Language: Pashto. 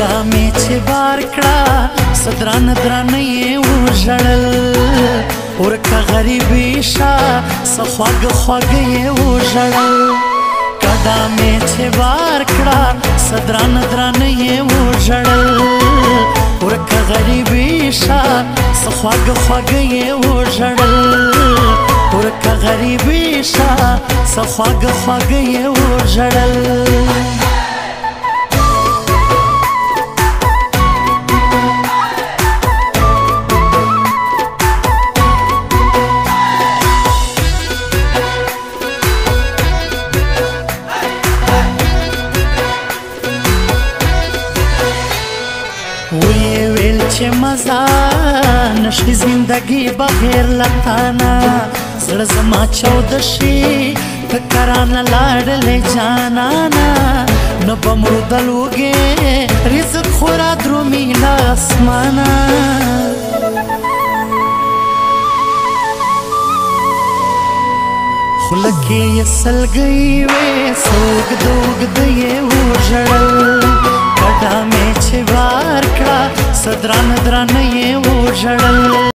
دا می چې بار کړه سدران دران یې وژړل ورکه غریبی شا سخواګ خواګ یې وژړل کدا می چې بار کړه سدران دران یې وژړل ورکه غریبی شا سخواګ خواګ یې وژړل ورکه غریبی شا سخواګ خواګ یې وژړل وی ویل چې مزه نشي زندگی بغیر لتانا زړه زما چود شي فکران لاړلې جانا نا نه بمړو دلوګې رزق خورا درومي لا اسمانا خلکې سلګي وې سوګ دوګ دې و ژړل सदरान दरान ये वो झड़